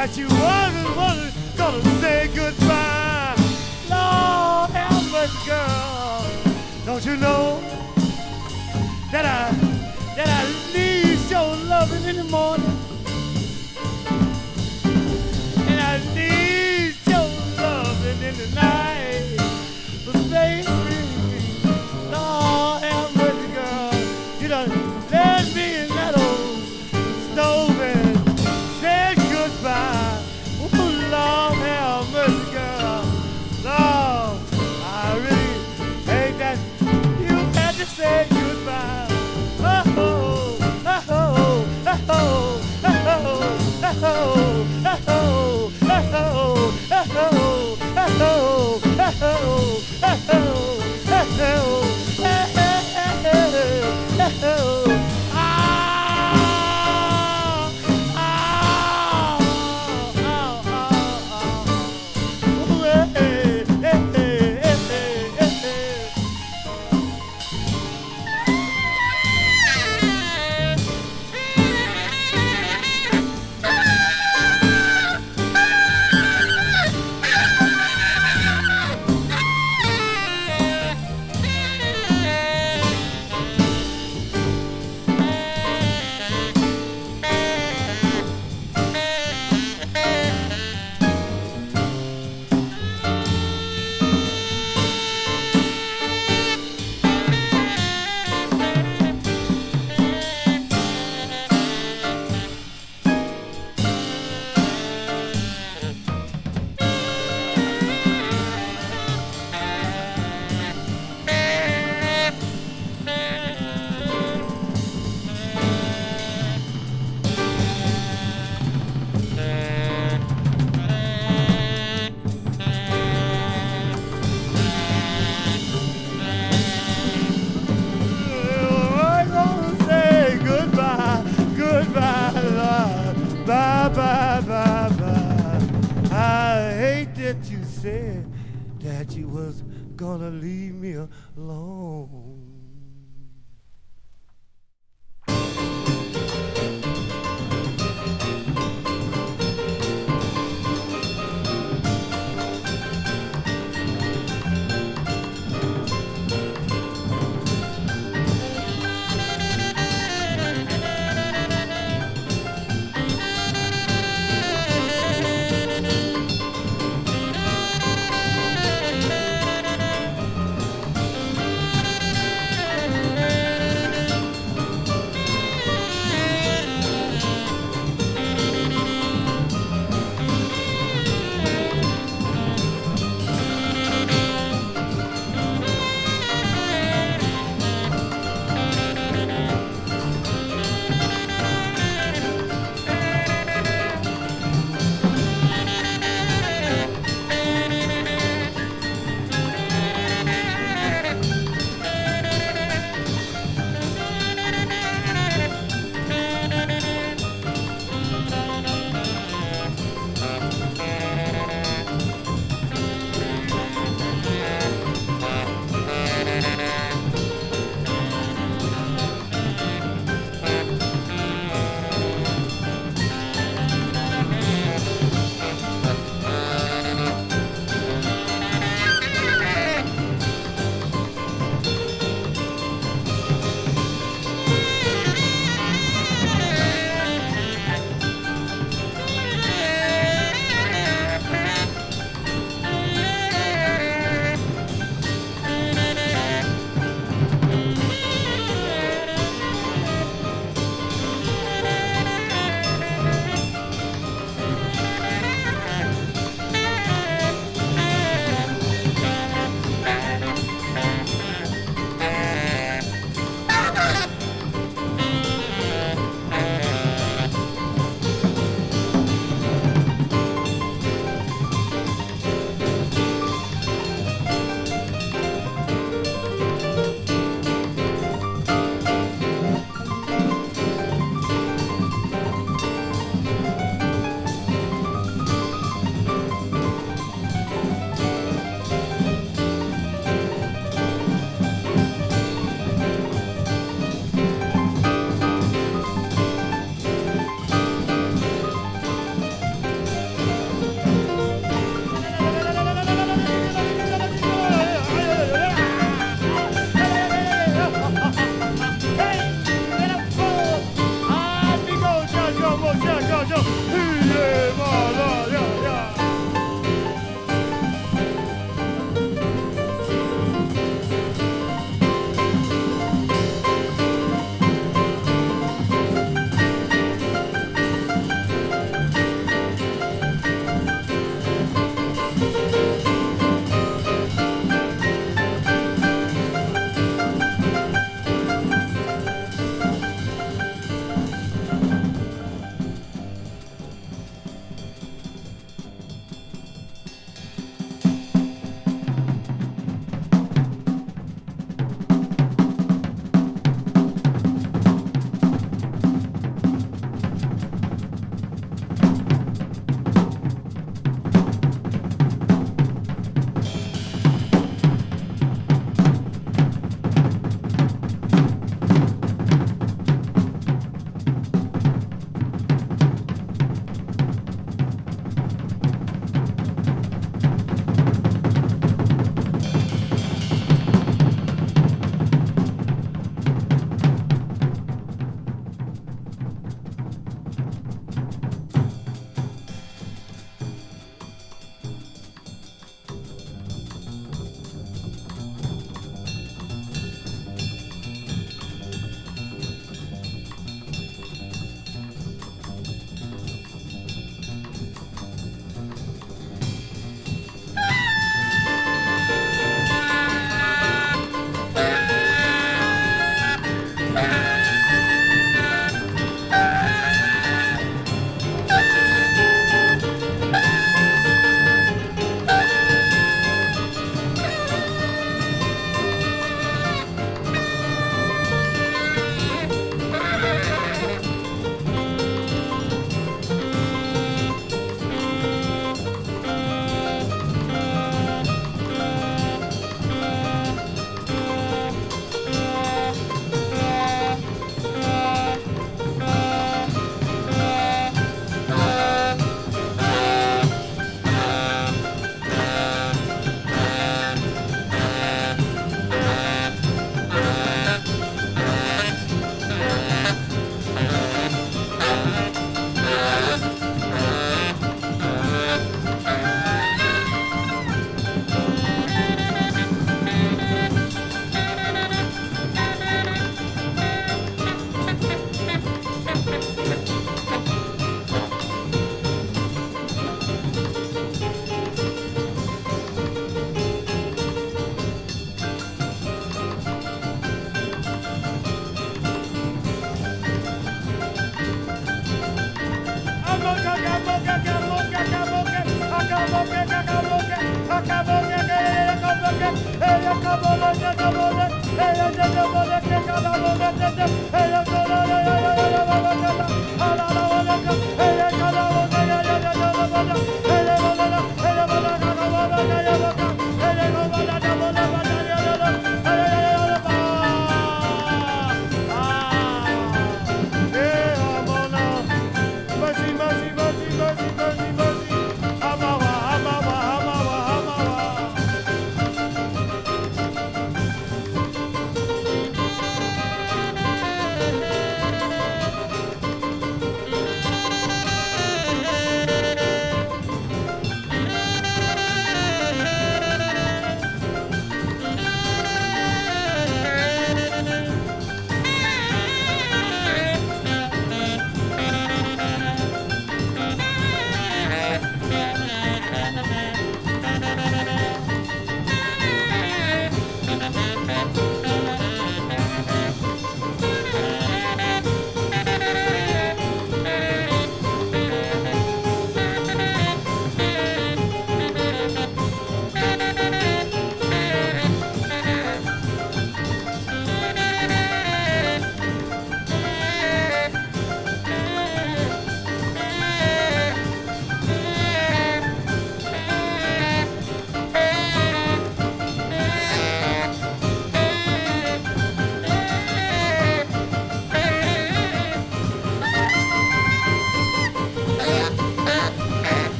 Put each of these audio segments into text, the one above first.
that you wasn't, wasn't gonna say goodbye. Lord have mercy, girl. Don't you know that I that I need your loving in the morning, and I need your loving in the night, but baby. Oh,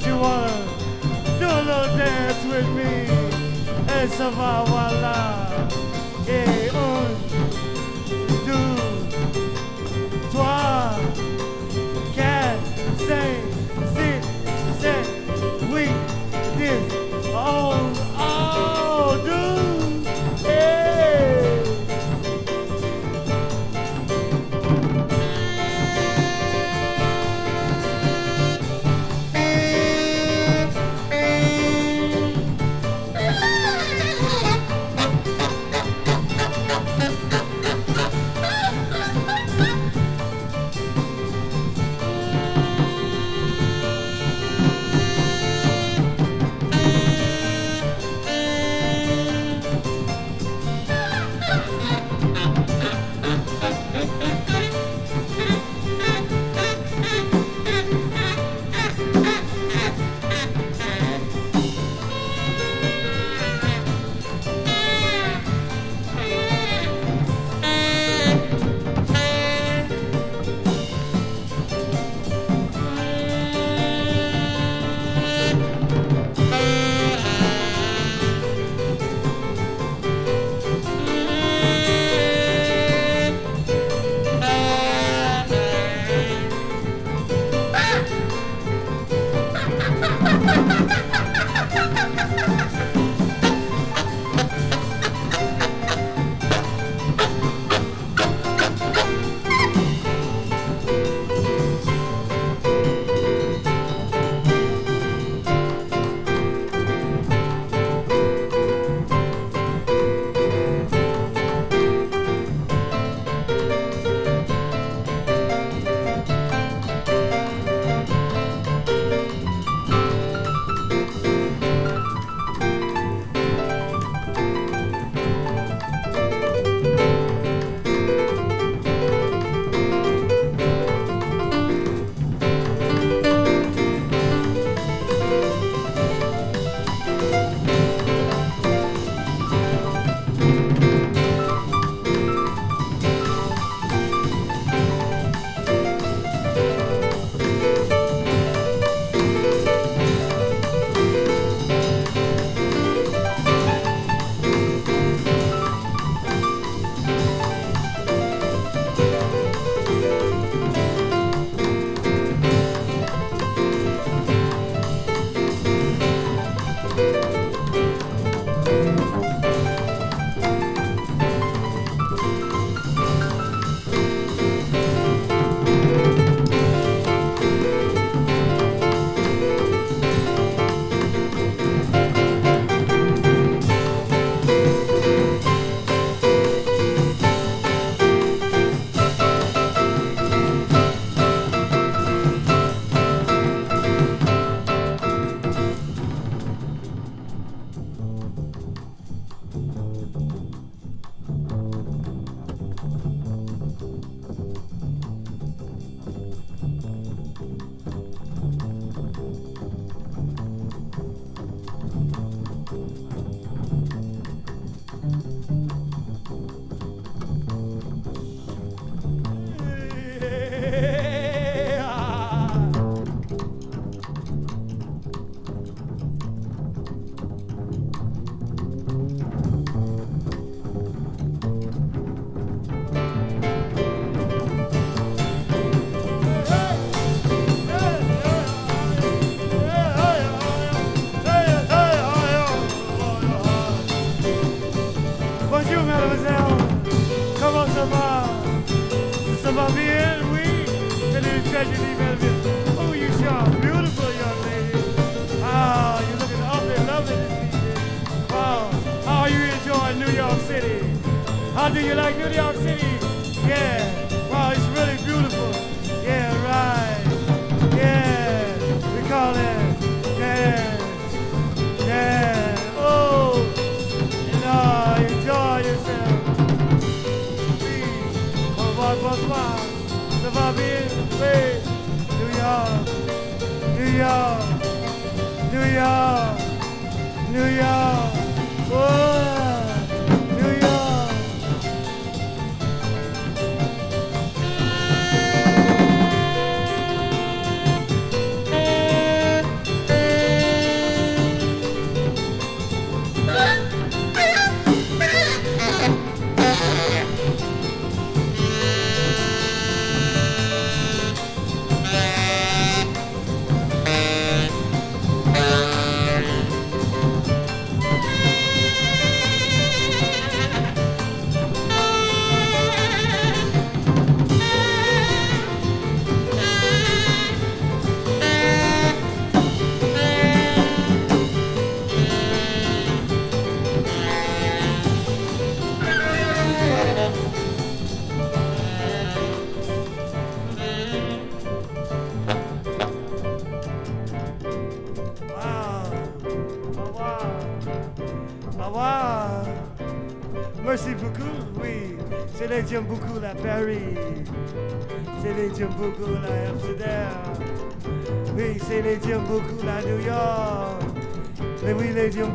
what you want. Do a little dance with me. Esa va a bailar. Yeah, un,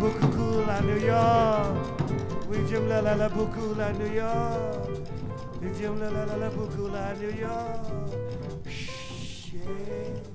beaucoup cool à New York. Oui, j'aime la la la beaucoup New York. Oui, j'aime la la la la beaucoup New York. Shit.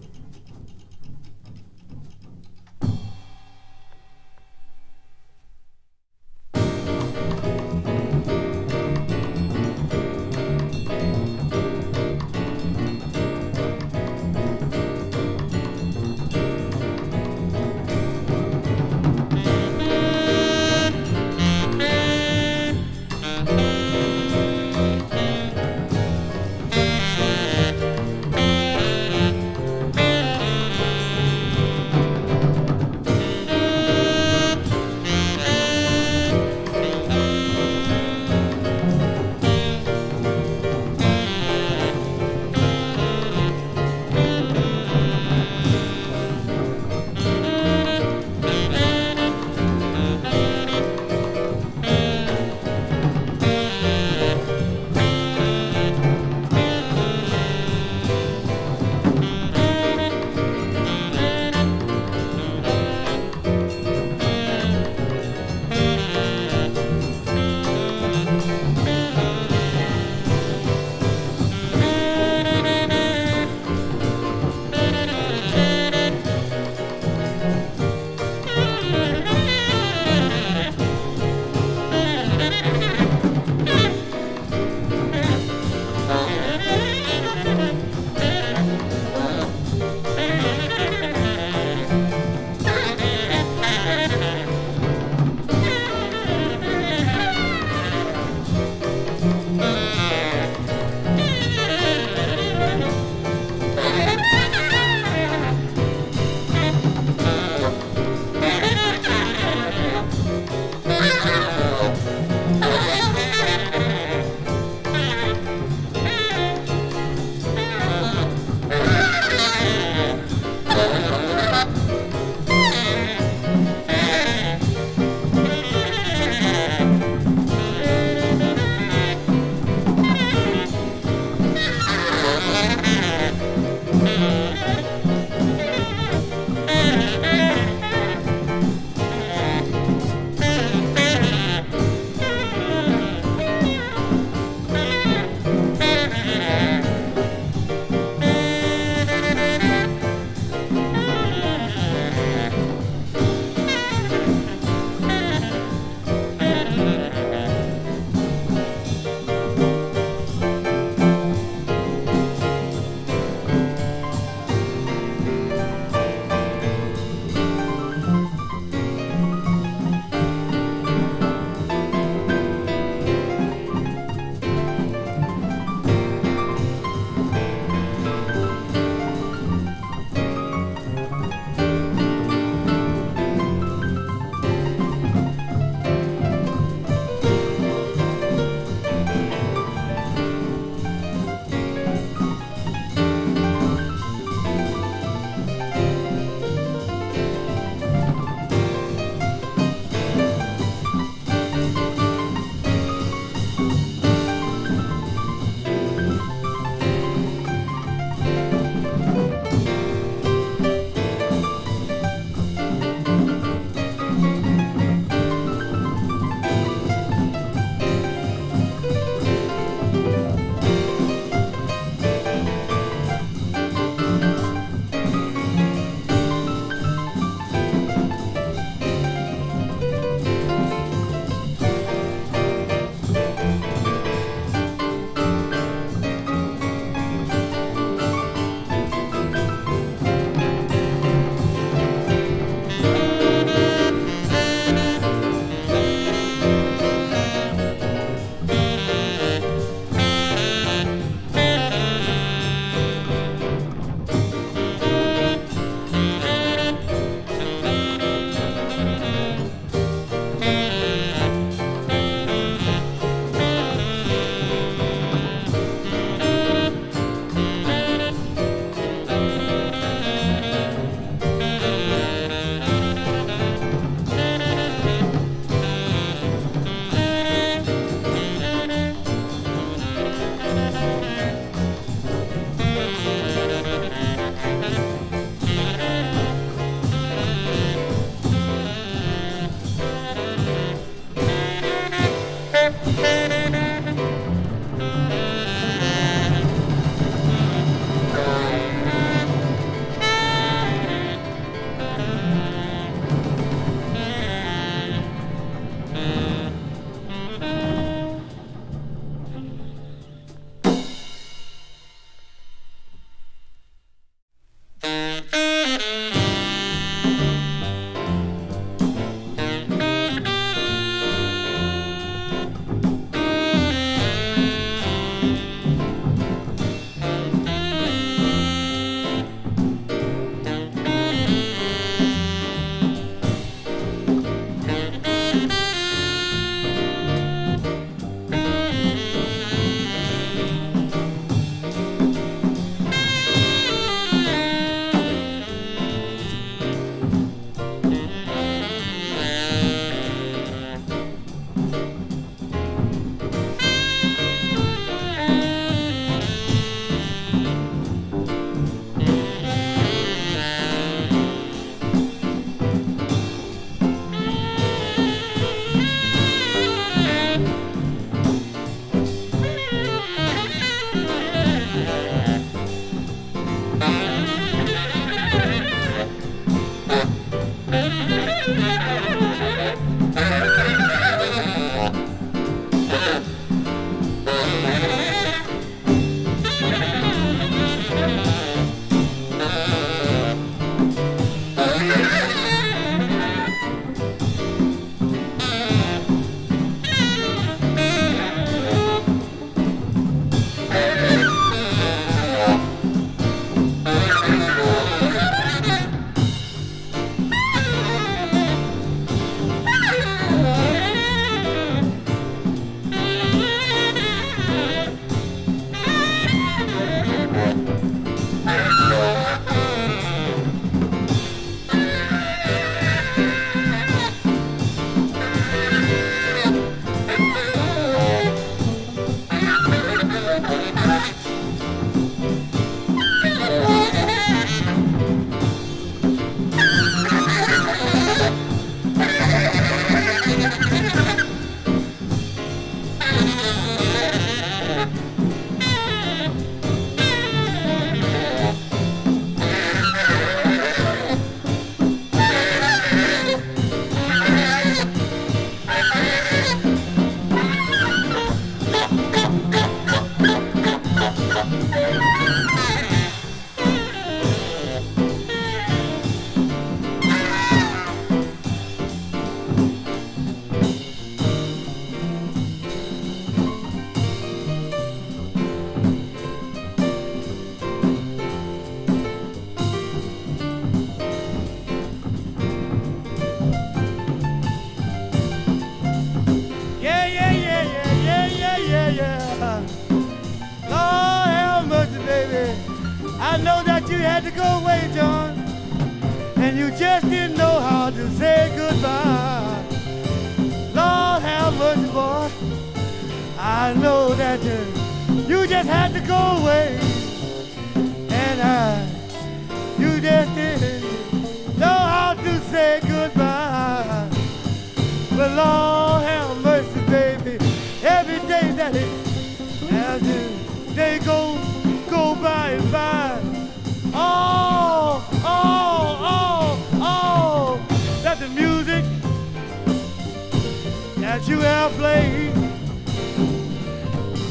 You have played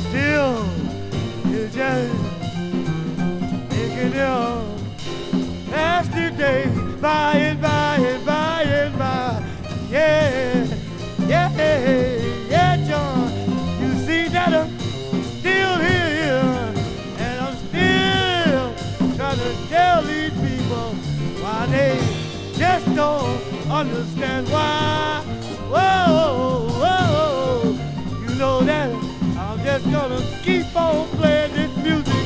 still is just making your yesterday by and by and by and by. Yeah, yeah, yeah, John. You see that I'm still here, and I'm still trying to tell these people why they just don't understand why. Whoa, gonna keep on playing this music.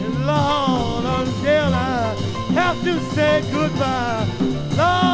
And Lord, until I have to say goodbye. Lord,